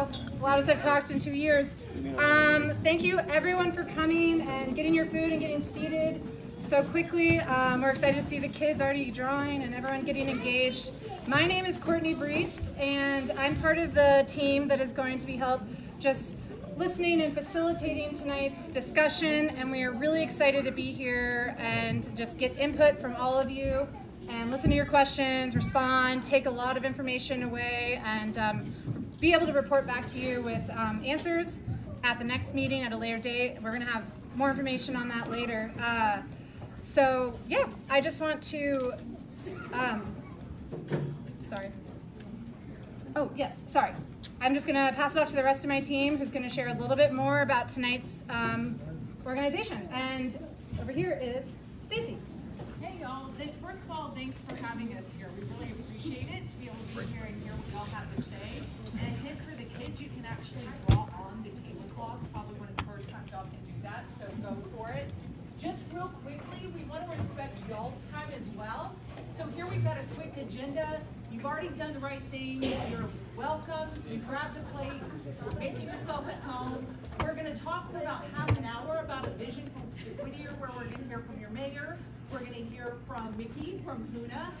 Wow, loudest I've talked in two years. Um, thank you everyone for coming and getting your food and getting seated so quickly. Um, we're excited to see the kids already drawing and everyone getting engaged. My name is Courtney Breest and I'm part of the team that is going to be help just listening and facilitating tonight's discussion and we are really excited to be here and just get input from all of you and listen to your questions, respond, take a lot of information away, and um, be able to report back to you with um, answers at the next meeting at a later date. We're going to have more information on that later. Uh, so yeah, I just want to, um, sorry. Oh yes, sorry. I'm just going to pass it off to the rest of my team who's going to share a little bit more about tonight's um, organization. And over here is Stacy. Hey y'all, first of all, thanks for having us here. We really appreciate it to be able to be here and hear what y'all have to say. And hint for the kids, you can actually draw on the tablecloths, probably one of the first times y'all can do that, so go for it. Just real quickly, we want to respect y'all's time as well. So here we've got a quick agenda. You've already done the right thing. You're welcome. You grabbed a plate. Making yourself at home. We're going to talk for about half an hour about a vision from Whittier where we're going to hear from your mayor. We're going to hear from Mickey from HUNA,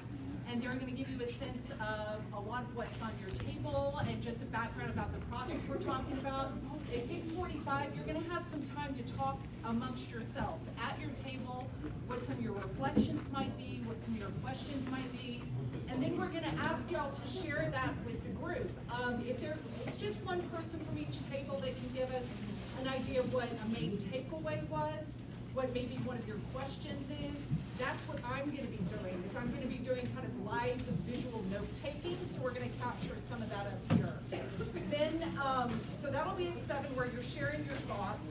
and they're going to give you a sense of a lot of what's on your table and just a background about the project we're talking about. At 645, you're going to have some time to talk amongst yourselves at your table, what some of your reflections might be, what some of your questions might be, and then we're going to ask y'all to share that with the group. Um, if there, it's just one person from each table that can give us an idea of what a main takeaway was what maybe one of your questions is. That's what I'm going to be doing, is I'm going to be doing kind of live visual note-taking, so we're going to capture some of that up here. Then, um, so that'll be at 7 where you're sharing your thoughts.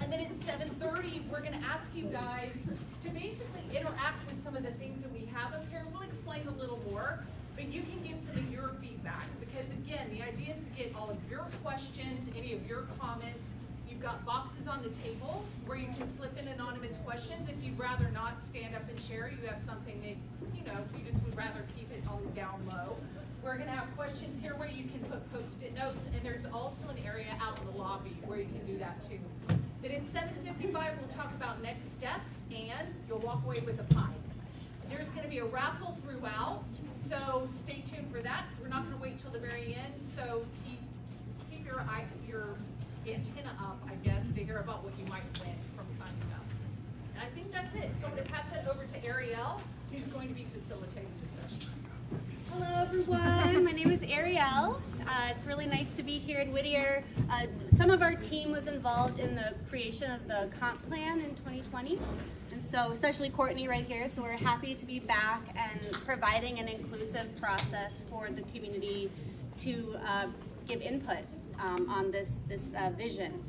And then at 7.30, we're going to ask you guys to basically interact with some of the things that we have up here. We'll explain a little more, but you can give some of your feedback. Because again, the idea is to get all of your questions, any of your comments, You've got boxes on the table where you can slip in anonymous questions. If you'd rather not stand up and share, you have something that, you know, you just would rather keep it on down low. We're going to have questions here where you can put post-it notes, and there's also an area out in the lobby where you can do that too. Then at 7.55, we'll talk about next steps, and you'll walk away with a pie. There's going to be a raffle throughout, so stay tuned for that. We're not going to wait till the very end, so keep, keep your, eye, your antenna up, I guess, to hear about what you might win from signing up. And I think that's it. So I'm going to pass it over to Ariel, who's going to be facilitating the session. Hello, everyone. My name is Ariel. Uh, it's really nice to be here in Whittier. Uh, some of our team was involved in the creation of the comp plan in 2020. And so, especially Courtney right here, so we're happy to be back and providing an inclusive process for the community to uh, give input um, on this, this uh, vision.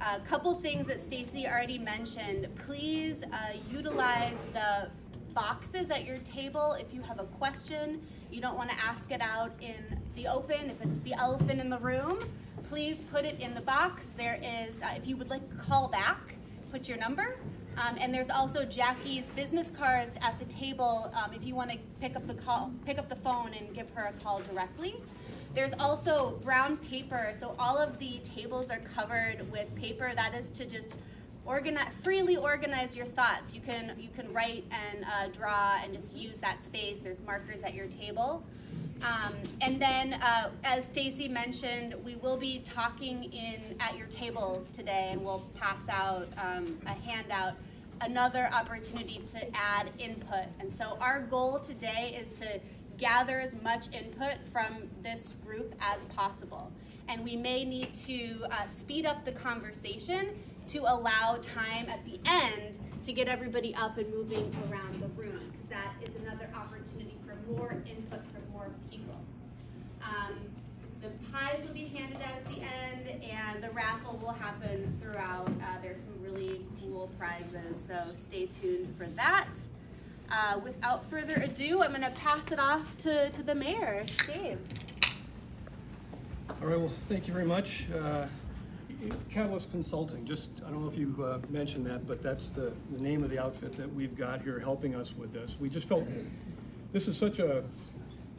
A couple things that Stacy already mentioned. Please uh, utilize the boxes at your table if you have a question. You don't want to ask it out in the open. If it's the elephant in the room, please put it in the box. There is, uh, if you would like to call back, put your number. Um, and there's also Jackie's business cards at the table um, if you want to pick up the call, pick up the phone and give her a call directly. There's also brown paper, so all of the tables are covered with paper. That is to just organize, freely organize your thoughts. You can, you can write and uh, draw and just use that space. There's markers at your table. Um, and then, uh, as Stacy mentioned, we will be talking in at your tables today, and we'll pass out um, a handout, another opportunity to add input. And so our goal today is to gather as much input from this group as possible. And we may need to uh, speed up the conversation to allow time at the end to get everybody up and moving around the room, because that is another opportunity for more input from more people. Um, the pies will be handed out at the end, and the raffle will happen throughout. Uh, there's some really cool prizes, so stay tuned for that. Uh, without further ado, I'm going to pass it off to, to the mayor, Dave. All right, well, thank you very much. Uh, Catalyst Consulting, just, I don't know if you uh, mentioned that, but that's the, the name of the outfit that we've got here helping us with this. We just felt this is such a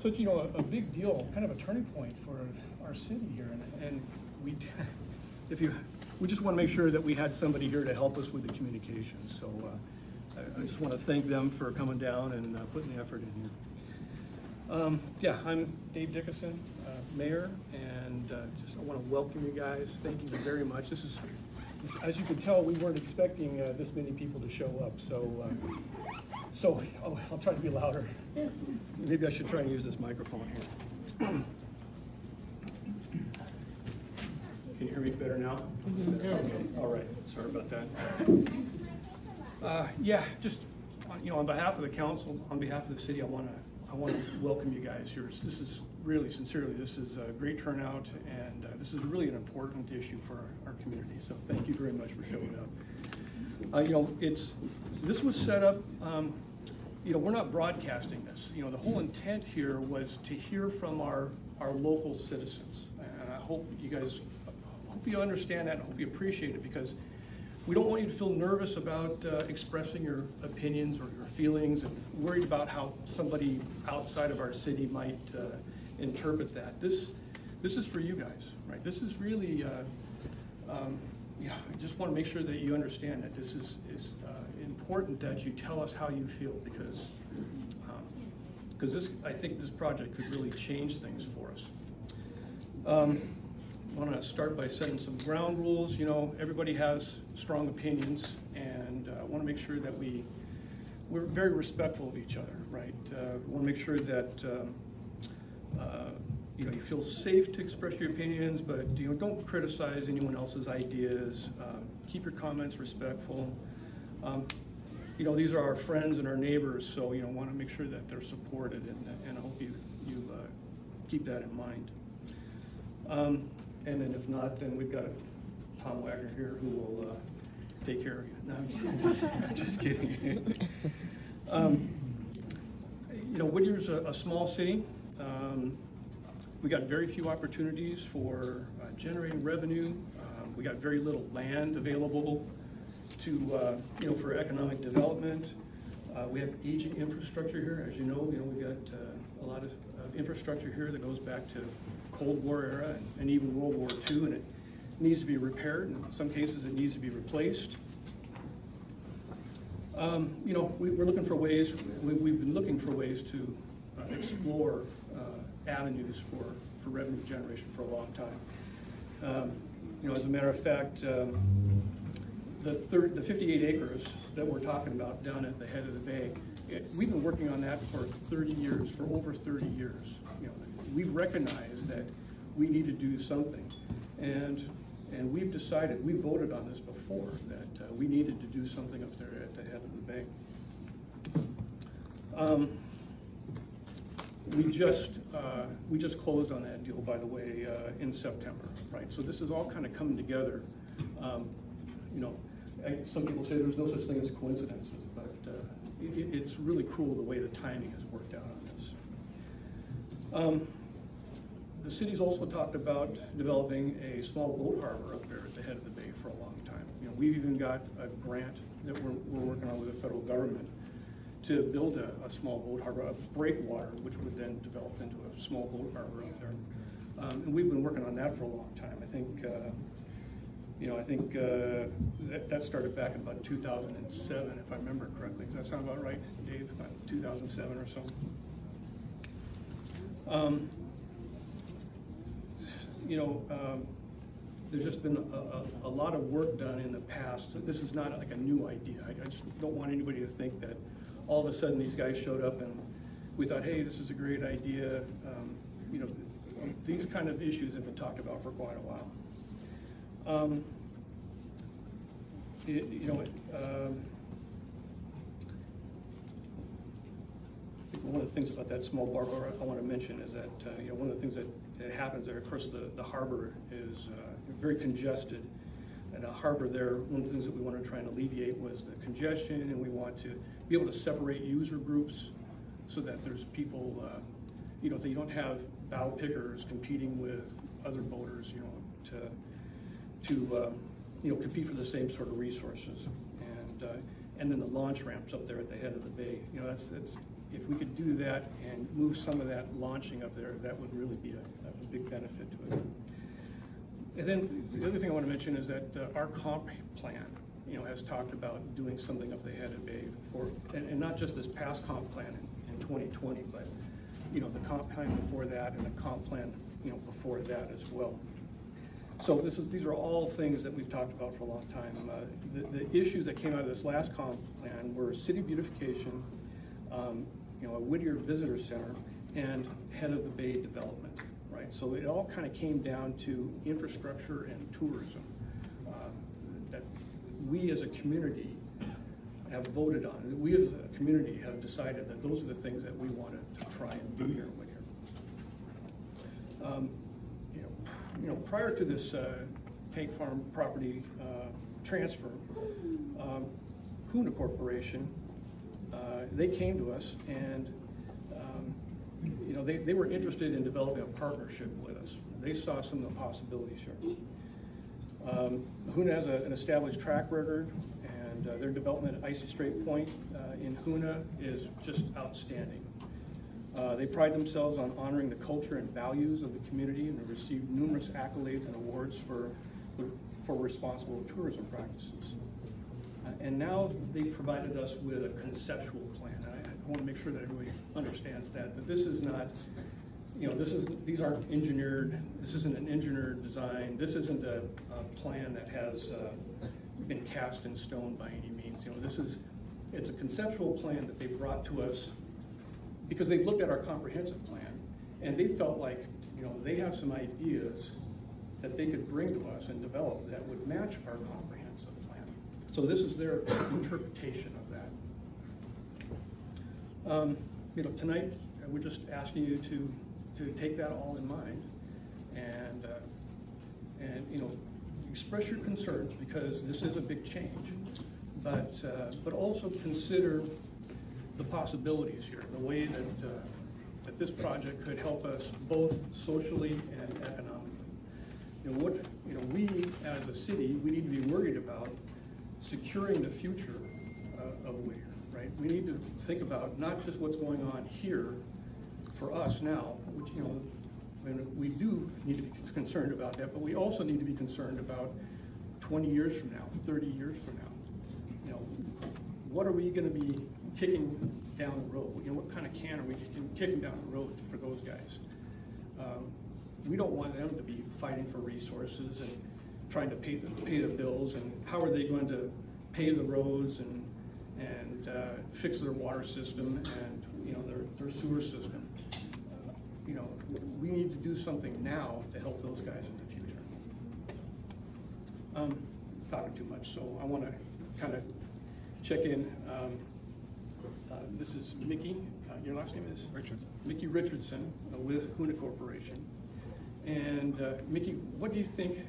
it's, you know, a, a big deal, kind of a turning point for our city here, and, and we, if you, we just want to make sure that we had somebody here to help us with the communications, so, uh, I, I just want to thank them for coming down and uh, putting the effort in here. Um, yeah, I'm Dave Dickerson, uh, mayor, and, uh, just, I want to welcome you guys, thank you very much, this is, this- as you can tell, we weren't expecting, uh, this many people to show up, so, uh, so, oh, I'll try to be louder. Maybe I should try and use this microphone here. Can you hear me better now? Okay, all right, sorry about that. Uh, Yeah, just, uh, you know, on behalf of the council, on behalf of the city, I want to, I want to welcome you guys here. This is really sincerely, this is a great turnout, and uh, this is really an important issue for our- our community, so thank you very much for showing up. Uh, You know, it's, this was set up, um, you know, we're not broadcasting this. You know, the whole intent here was to hear from our, our local citizens. And I hope you guys, I hope you understand that, I hope you appreciate it, because we don't want you to feel nervous about uh, expressing your opinions or your feelings and worried about how somebody outside of our city might uh, interpret that. This, this is for you guys, right? This is really, uh, um, yeah, I just want to make sure that you understand that this is, is uh, important that you tell us how you feel because, because this, I think this project could really change things for us. Um, I want to start by setting some ground rules. You know, everybody has strong opinions and uh, I want to make sure that we, we're very respectful of each other, right? Uh, want to make sure that, um, uh, you know, you feel safe to express your opinions, but, you know, don't criticize anyone else's ideas. Um, Keep your comments respectful. Um, You know, these are our friends and our neighbors, so, you know, want to make sure that they're supported, and, and I hope you, you uh, keep that in mind. Um, And then if not, then we've got Tom Wagner here who will uh, take care of you. No, I'm just- I'm just kidding. Um, You know, Whittier's a, a small city. Um, We got very few opportunities for uh, generating revenue. Um, We got very little land available to, uh, you know, for economic development. Uh, We have aging infrastructure here, as you know, you know, we've got uh, a lot of of infrastructure here that goes back to Cold War era and- even World War II, and it needs to be repaired. In some cases, it needs to be replaced. Um, You know, we, we're looking for ways, we, we've been looking for ways to uh, explore uh, avenues for, for revenue generation for a long time. Um, You know, as a matter of fact, um, the the fifty-eight acres that we're talking about down at the head of the bay, it- we've been working on that for thirty years, for over thirty years. You know, we've recognized that we need to do something. And, and we've decided, we voted on this before, that uh, we needed to do something up there at the head of the bay. Um, We just, uh, we just closed on that deal, by the way, uh, in September, right? So this is all kind of coming together. Um, You know, Some people say there's no such thing as coincidences, but uh, it- it- it's really cool the way the timing has worked out on this. Um, The city's also talked about developing a small boat harbor up there at the head of the bay for a long time. You know, we've even got a grant that we're, we're working on with the federal government to build a, a small boat harbor, a breakwater, which would then develop into a small boat harbor up there. Um, and we've been working on that for a long time. I think, uh, you know, I think, uh, that, that started back in about two thousand and seven, if I remember correctly. Does that sound about right, Dave? About two thousand seven or so? Um, you know, um, there's just been a, a, a lot of work done in the past. So This is not like a new idea. I, I just don't want anybody to think that all of a sudden these guys showed up and we thought, hey, this is a great idea. Um, you know, these kind of issues have been talked about for quite a while. Um, it, you know, um, one of the things about that small harbor I want to mention is that, uh, you know, one of the things that, that happens there, of course, the, the harbor is uh, very congested. And a harbor there, one of the things that we want to try and alleviate was the congestion, and we want to be able to separate user groups so that there's people, uh, you know, that you don't have bow pickers competing with other boaters, you know, to, to, um, you know, compete for the same sort of resources. And, uh, and then the launch ramps up there at the head of the bay, you know, that's, that's, if we could do that and move some of that launching up there, that would really be a, a big benefit to it. And then the other thing I want to mention is that uh, our comp plan, you know, has talked about doing something up the head of Bay for, and, and not just this past comp plan in, in 2020, but, you know, the comp plan before that and the comp plan, you know, before that as well. So this is, these are all things that we've talked about for a long time. Uh, The, the issues that came out of this last comp plan were city beautification, um, you know, a Whittier Visitor Center, and head of the bay development, right? So it all kind of came down to infrastructure and tourism. um, That we as a community have voted on, we as a community have decided that those are the things that we wanted to try and do here in Whittier. Um, you know, prior to this uh, Tank Farm property uh, transfer, um, Huna Corporation, uh, they came to us and, um, you know, they, they were interested in developing a partnership with us. They saw some of the possibilities here. Um, Huna has a- an established track record, and uh, their development at Icy Strait Point uh, in Hoonah is just outstanding. Uh, They pride themselves on honoring the culture and values of the community, and have received numerous accolades and awards for, for responsible tourism practices. Uh, And now they've provided us with a conceptual plan. I I want to make sure that everybody understands that, that this is not, you know, this is, these aren't engineered, this isn't an engineered design, this isn't a, a plan that has uh, been cast in stone by any means. You know, this is, it's a conceptual plan that they brought to us because they've looked at our comprehensive plan and they felt like, you know, they have some ideas that they could bring to us and develop that would match our comprehensive plan. So this is their interpretation of that. Um, You know, tonight, we're just asking you to, to take that all in mind and, uh, and, you know, express your concerns because this is a big change. But, uh, but also consider the possibilities here, the way that, uh, that this project could help us both socially and economically. You know, what, you know, we as a city, we need to be worried about securing the future uh, of Whittier, right? We need to think about not just what's going on here for us now, which, you know, and we do need to be concerned about that, but we also need to be concerned about twenty years from now, thirty years from now. You know, what are we gonna be kicking down the road? You know, what kind of can are we kicking, down the road for those guys? Um, We don't want them to be fighting for resources and trying to pay the, pay the bills, and how are they going to pave the roads and, and, uh, fix their water system and, you know, their, their sewer system? Uh, You know, we need to do something now to help those guys in the future. Um, talking too much, so I wanna kinda check in. Um, uh, This is Mickey, uh, your last name is? Richardson. Mickey Richardson uh, with Huna Corporation. And uh, Mickey, what do you think,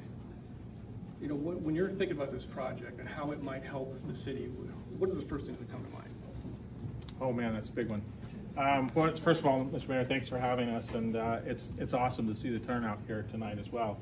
you know, when when you're thinking about this project and how it might help the city, what are the first things that come to mind? Oh, man, that's a big one. Um, well, First of all, Mr. Mayor, thanks for having us, and uh, it's, it's awesome to see the turnout here tonight as well.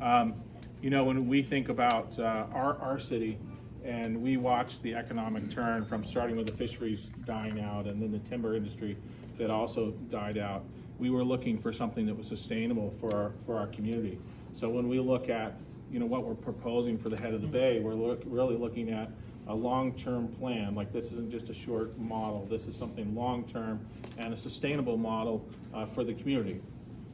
Um, You know, when we think about uh, our, our city, and we watched the economic turn from starting with the fisheries dying out, and then the timber industry that also died out, we were looking for something that was sustainable for our, for our community. So when we look at, you know, what we're proposing for the head of the bay, we're look, really looking at a long-term plan, like this isn't just a short model, this is something long-term and a sustainable model uh, for the community.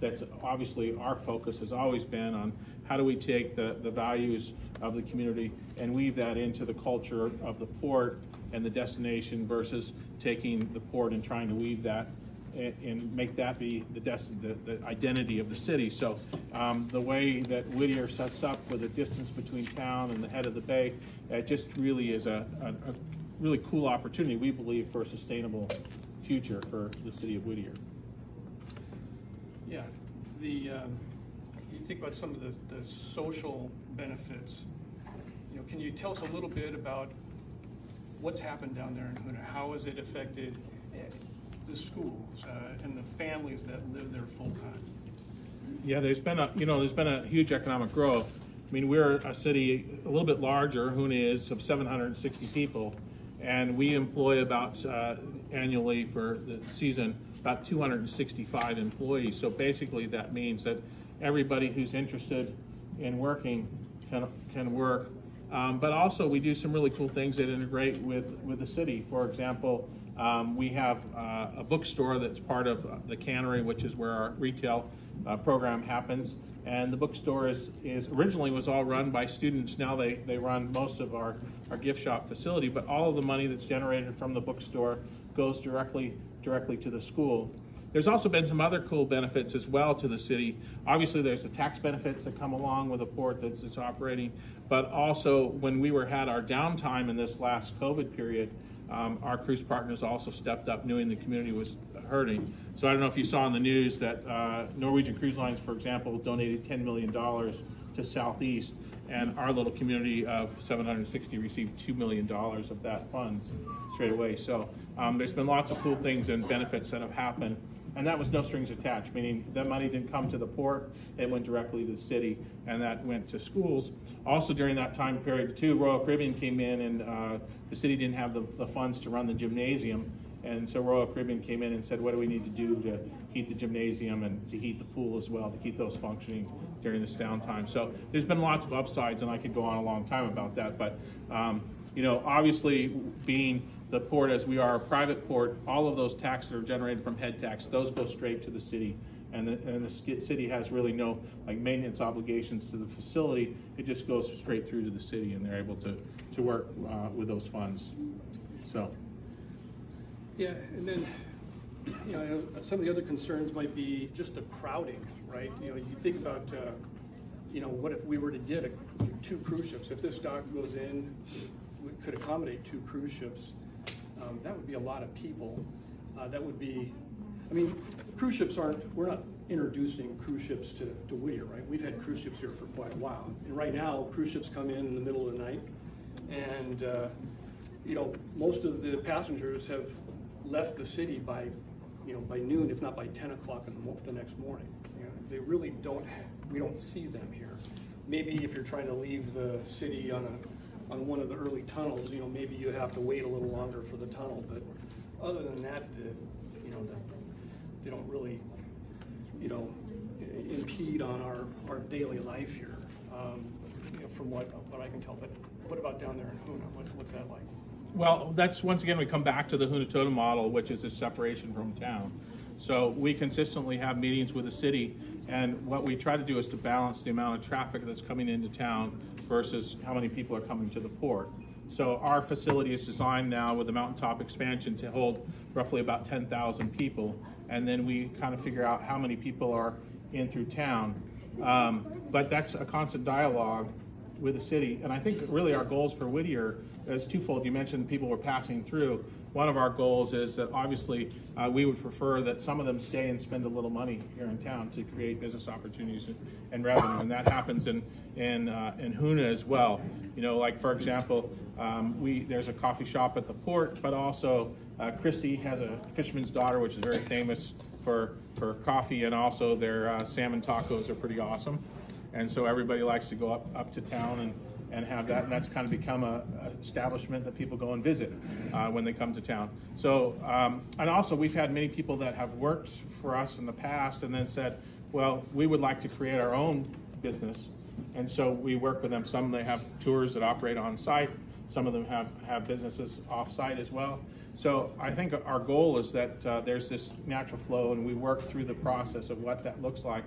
That's obviously, our focus has always been on how do we take the, the values of the community and weave that into the culture of the port and the destination versus taking the port and trying to weave that and, make that be the the, the identity of the city. So, um, the way that Whittier sets up with the distance between town and the head of the bay, it just really is a, a, a really cool opportunity, we believe, for a sustainable future for the city of Whittier. Yeah, the, um, think about some of the, the social benefits. You know, can you tell us a little bit about what's happened down there in Hoonah? How has it affected eh, the schools uh, and the families that live there full-time? Yeah, there's been a, you know, there's been a huge economic growth. I mean, we're a city a little bit larger, Hoonah is, of seven hundred and sixty people. and we employ about uh, annually for the season about 265 employees. So basically, that means that everybody who's interested in working can can work. Um, but also, we do some really cool things that integrate with with the city. For example, um, we have uh, a bookstore that's part of uh, the cannery, which is where our retail uh, program happens. And the bookstore is, is originally was all run by students. Now they, they run most of our, our gift shop facility, but all of the money that's generated from the bookstore goes directly directly to the school. There's also been some other cool benefits as well to the city. Obviously, there's the tax benefits that come along with a port that's, that's operating, but also when we were had our downtime in this last COVID period, um, our cruise partners also stepped up, knowing the community was hurting. So I don't know if you saw in the news that uh, Norwegian Cruise Lines, for example, donated $10 million to Southeast, and our little community of 760 received $2 million of that funds straight away. So um, there's been lots of cool things and benefits that have happened. And that was no strings attached, meaning that money didn't come to the port, it went directly to the city, and that went to schools. Also during that time period too, Royal Caribbean came in and uh, the city didn't have the, the funds to run the gymnasium. And so Royal Caribbean came in and said, what do we need to do to heat the gymnasium and to heat the pool as well, to keep those functioning during this downtime. So there's been lots of upsides, and I could go on a long time about that. But, um, you know, obviously being the port as we are a private port, all of those taxes that are generated from head tax, those go straight to the city. And the, and the city has really no like maintenance obligations to the facility. It just goes straight through to the city, and they're able to to work uh, with those funds. So. Yeah, and then, you know, some of the other concerns might be just the crowding, right? You know, you think about, uh, you know, what if we were to get a, two cruise ships? If this dock goes in, we could accommodate two cruise ships, um, that would be a lot of people. Uh, that would be, I mean, cruise ships aren't, we're not introducing cruise ships to, to Whittier, right? We've had cruise ships here for quite a while. And right now, cruise ships come in in the middle of the night. And, uh, you know, most of the passengers have left the city by, you know, by noon, if not by ten o'clock in the mo- the next morning. You know, They really don't, we don't see them here. Maybe if you're trying to leave the city on a, on one of the early tunnels, you know, maybe you have to wait a little longer for the tunnel, but other than that, the, you know, the, they don't really, you know, impede on our, our daily life here, um, you know, from what, what I can tell. But what about down there in Hoonah? What, what's that like? Well, that's, once again, we come back to the Huna Totem model, which is a separation from town. So we consistently have meetings with the city, and what we try to do is to balance the amount of traffic that's coming into town versus how many people are coming to the port. So our facility is designed now with the mountaintop expansion to hold roughly about ten thousand people, and then we kind of figure out how many people are in through town. Um, but that's a constant dialogue with the city. And I think really our goals for Whittier is twofold. You mentioned people were passing through. One of our goals is that obviously uh, we would prefer that some of them stay and spend a little money here in town to create business opportunities and, and revenue. And that happens in in uh, in Hoonah as well. You know, like for example, um, we there's a coffee shop at the port, but also uh, Christie has a fisherman's daughter, which is very famous for for coffee, and also their uh, salmon tacos are pretty awesome and so everybody likes to go up, up to town and, and have that, and that's kind of become a, a establishment that people go and visit uh, when they come to town. So, um, and also we've had many people that have worked for us in the past and then said, well, we would like to create our own business, and so we work with them. Some they have tours that operate on site. Some of them have, have businesses off site as well. So I think our goal is that uh, there's this natural flow, and we work through the process of what that looks like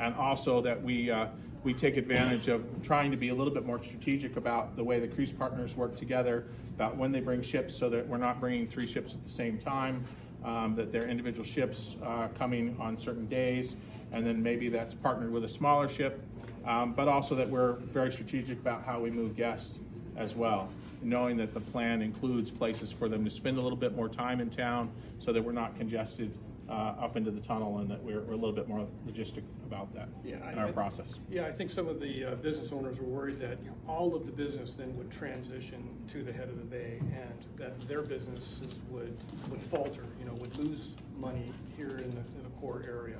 and also that we uh, we take advantage of trying to be a little bit more strategic about the way the cruise partners work together, about when they bring ships, so that we're not bringing three ships at the same time, um, that they're individual ships uh, coming on certain days, and then maybe that's partnered with a smaller ship, um, but also that we're very strategic about how we move guests as well knowing that the plan includes places for them to spend a little bit more time in town so that we're not congested uh, up into the tunnel and that we're, we're a little bit more logistic about that Yeah, in I- our I- process. Yeah, I think some of the uh, business owners were worried that all of the business then would transition to the head of the bay and that their businesses would, would falter, you know, would lose money here in the, in the core area.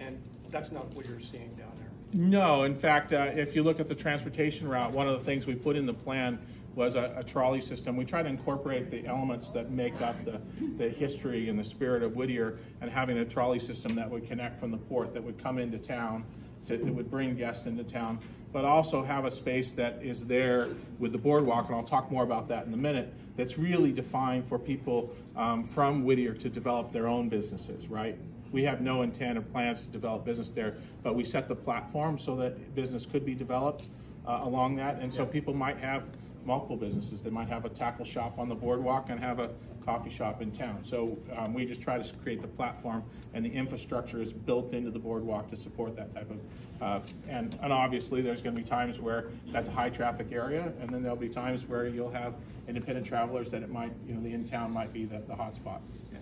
And that's not what you're seeing down there. No, in fact, uh, if you look at the transportation route, one of the things we put in the plan was a, a trolley system. We try to incorporate the elements that make up the, the history and the spirit of Whittier and having a trolley system that would connect from the port, that would come into town, to, that would bring guests into town, but also have a space that is there with the boardwalk, and I'll talk more about that in a minute, that's really defined for people um, from Whittier to develop their own businesses, right? We have no intent or plans to develop business there, but we set the platform so that business could be developed uh, along that, and so people might have multiple businesses. They might have a tackle shop on the boardwalk and have a coffee shop in town. So um, we just try to create the platform, and the infrastructure is built into the boardwalk to support that type of. Uh, and, and obviously, there's going to be times where that's a high traffic area, and then there'll be times where you'll have independent travelers that it might, you know, the in town might be the, the hot spot. Yeah,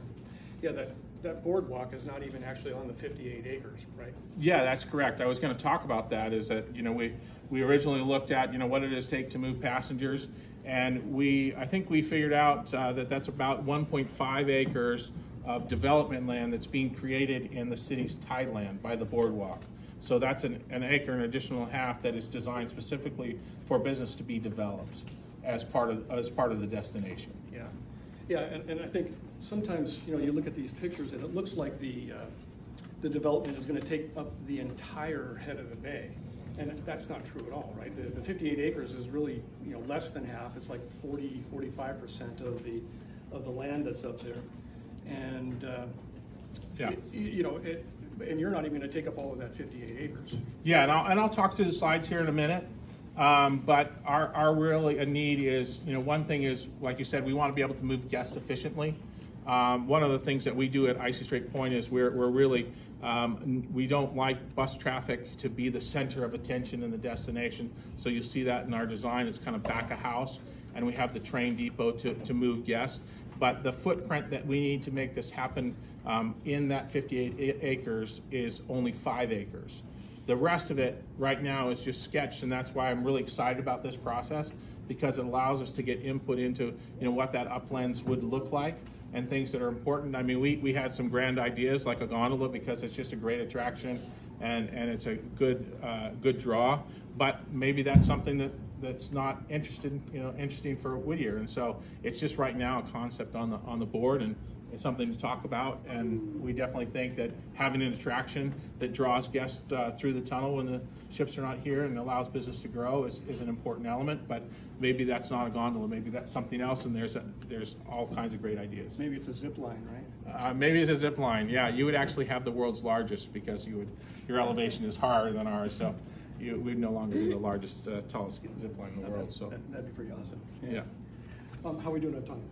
Yeah. that, that boardwalk is not even actually on the fifty-eight acres, right? Yeah, that's correct. I was going to talk about that. Is that you know we we originally looked at you know what it is take to move passengers, and we I think we figured out uh, that that's about 1.5 acres of development land that's being created in the city's tideland by the boardwalk. So that's an, an acre, an additional half that is designed specifically for business to be developed as part of as part of the destination. Yeah, yeah, and, and I think sometimes, you know, you look at these pictures and it looks like the, uh, the development is gonna take up the entire head of the bay. And that's not true at all, right? The, the fifty-eight acres is really, you know, less than half, it's like 40, 45 percent of the, of the land that's up there. And, uh, Yeah. y- you know, it, and you're not even gonna take up all of that fifty-eight acres. Yeah, and I'll, and I'll talk through the slides here in a minute. Um, but our, our really a need is, you know, one thing is, like you said, we want to be able to move guests efficiently. Um, one of the things that we do at Icy Strait Point is we're, we're really, um, we don't like bus traffic to be the center of attention in the destination. So you see that in our design, it's kind of back of house, and we have the train depot to, to move guests. But the footprint that we need to make this happen um, in that 58 acres is only five acres. The rest of it right now is just sketched, and that's why I'm really excited about this process because it allows us to get input into you know what that uplands would look like and things that are important. I mean, we, we had some grand ideas like a gondola because it's just a great attraction and, and it's a good uh, good draw. But maybe that's something that that's not interested you know interesting for Whittier, and so it's just right now a concept on the on the board and it's something to talk about, and we definitely think that having an attraction that draws guests uh, through the tunnel when the ships are not here and allows business to grow is, is an important element. But maybe that's not a gondola, maybe that's something else, and there's a, there's all kinds of great ideas. Maybe it's a zip line, right? Uh, maybe it's a zip line. Yeah, you would actually have the world's largest because you would your elevation is higher than ours, so you, we'd no longer be the largest, uh, tallest zip line in the world. So That- That'd be pretty awesome. yeah. Um, how are we doing on time?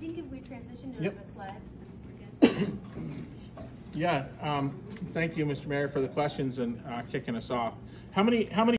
I think if we transition to Yep. the slides, we're good. Yeah, um, thank you, Mr. Mayor, for the questions and uh, kicking us off. How many, how many